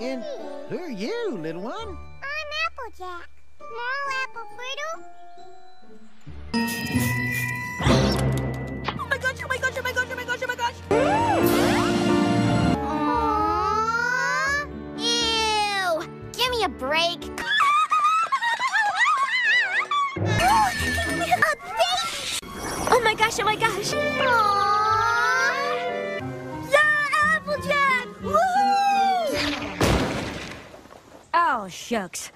And who are you, little one? I'm Applejack. Small apple brittle. Oh my gosh, oh my gosh, oh my gosh, oh my gosh, oh my gosh! Aww. Ew. Give me a break. a baby. Oh my gosh, oh my gosh! Aww. Oh, shucks.